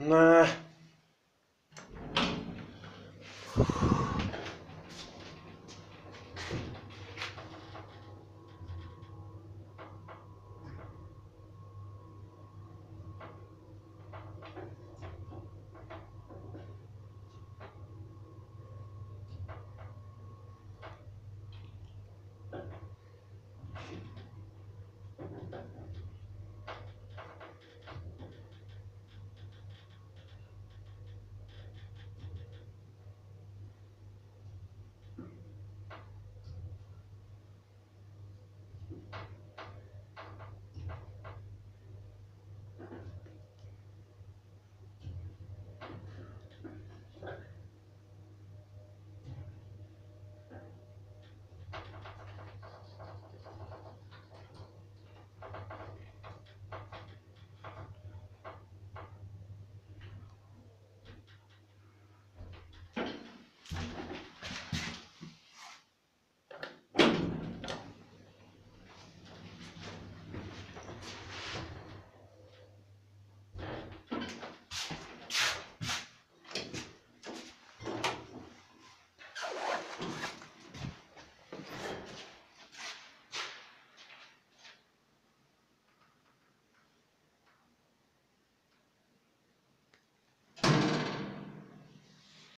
Ne?